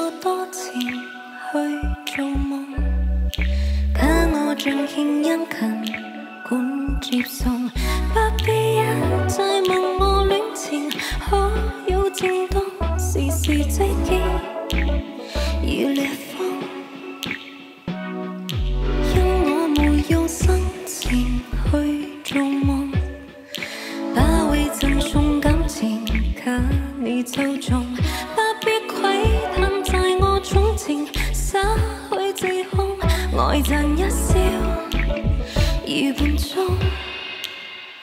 我多次去做梦，怕我尽献殷勤，管接送。已半鐘。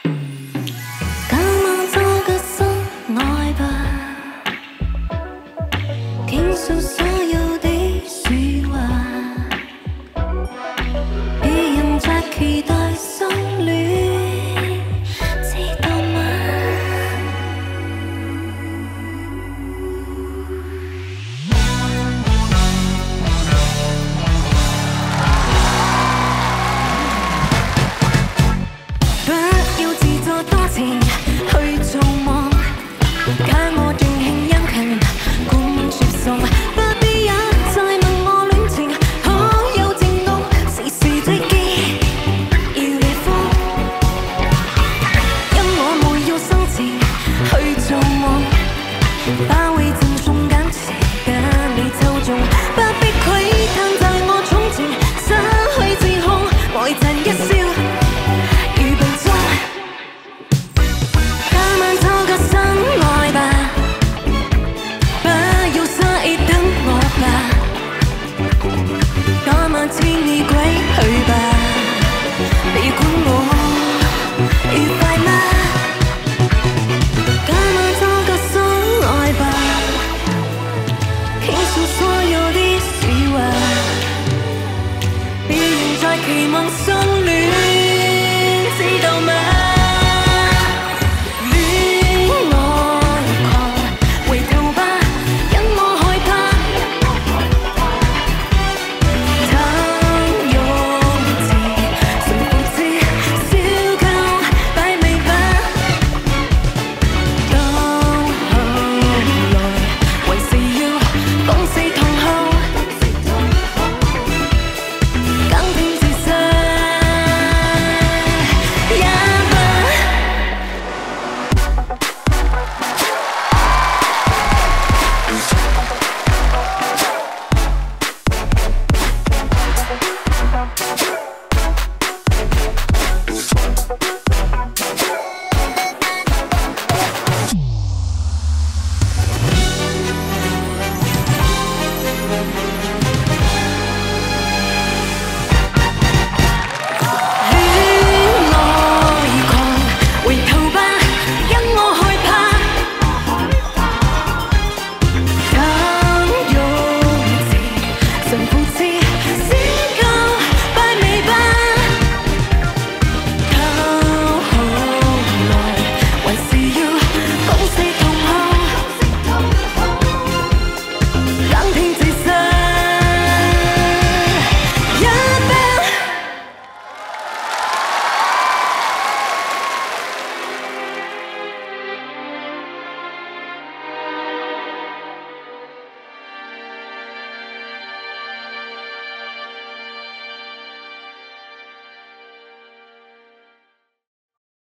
今晚找個新愛吧，傾訴所。Bye.